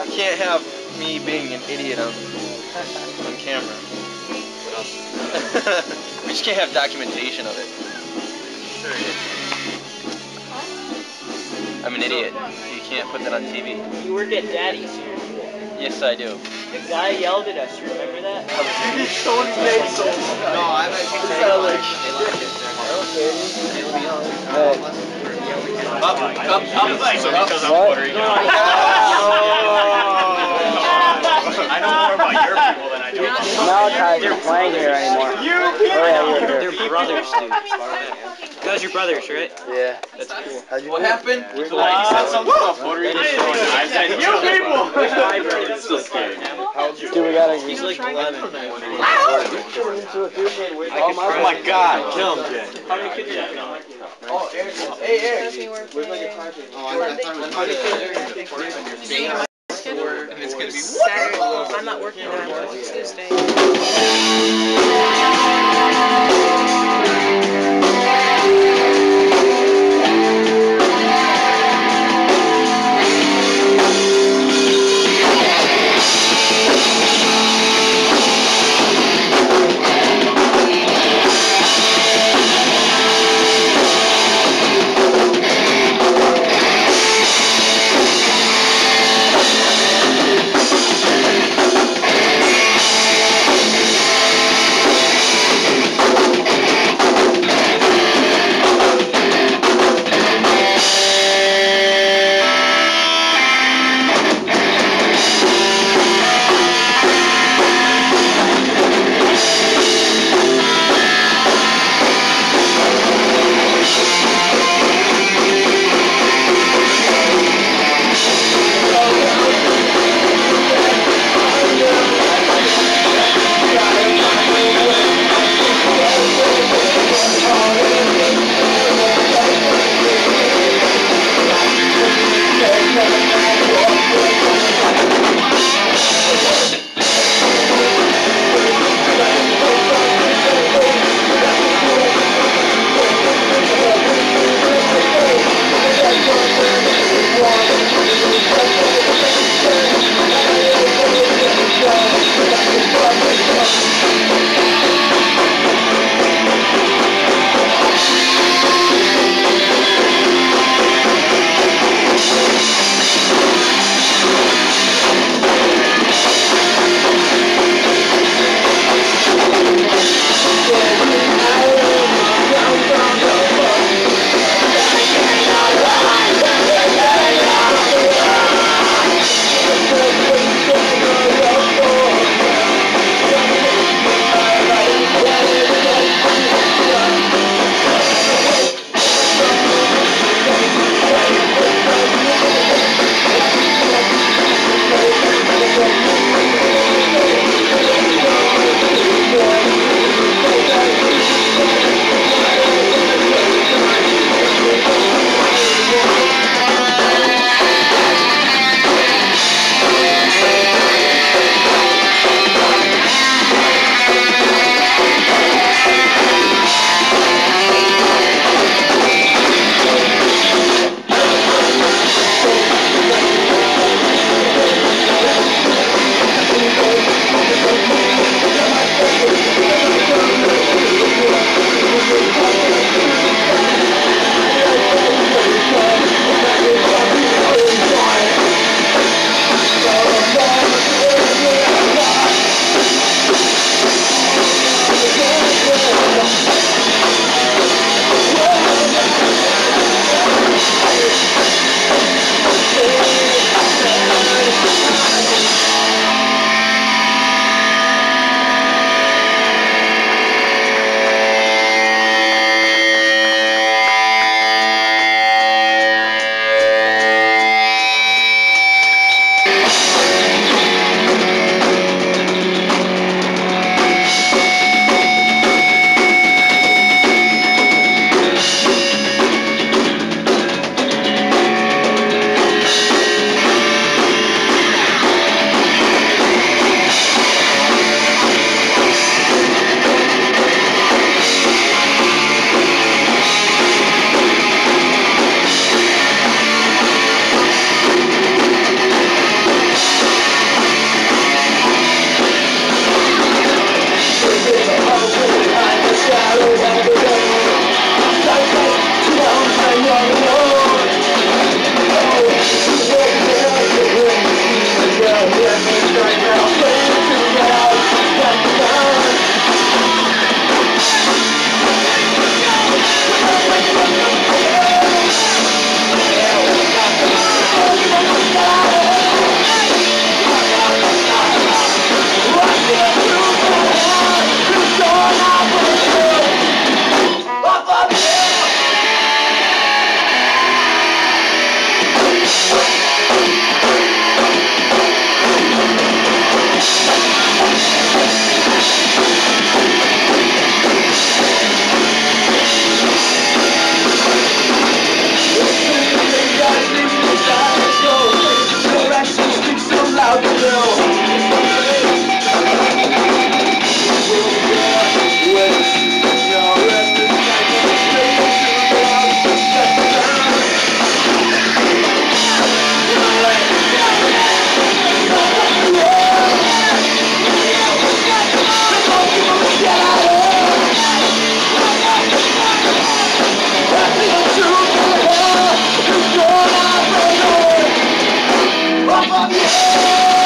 I can't have me being an idiot on, on camera. we just can't have documentation of it. Sure. I'm an idiot. You can't put that on TV. You work at Daddy's here. Yes, I do. The guy yelled at us. You remember that? No, I'm Up, up, up, So because I'm What? Puerto Rican. I know more about your people than I do about Malachi's not playing here anymore. You people! Oh, yeah, you're. They're brothers, dude. You guys are brothers, right? Yeah. That's cool. How'd you What do? happened? He said something about Puerto Rican. I said, you people! Dude, we gotta. He's like 11. Oh my god, kill him, Jay. How many kids do you have? Oh, Eric. Hey, Eric. Saturday. I'm not working. I'm working Tuesday. Yeah!